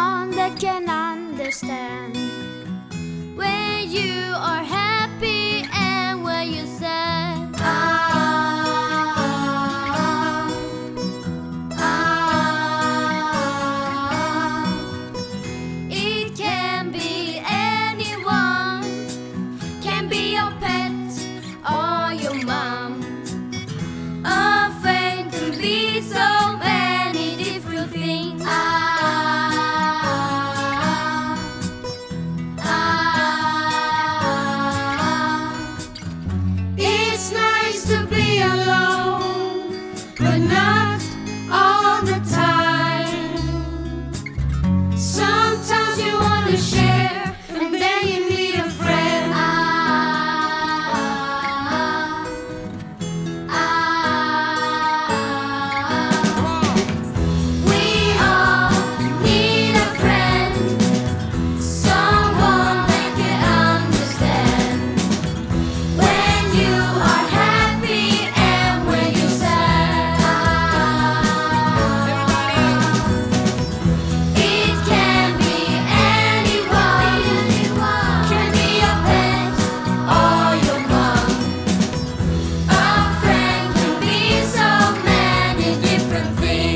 one that can understand when you are nothing.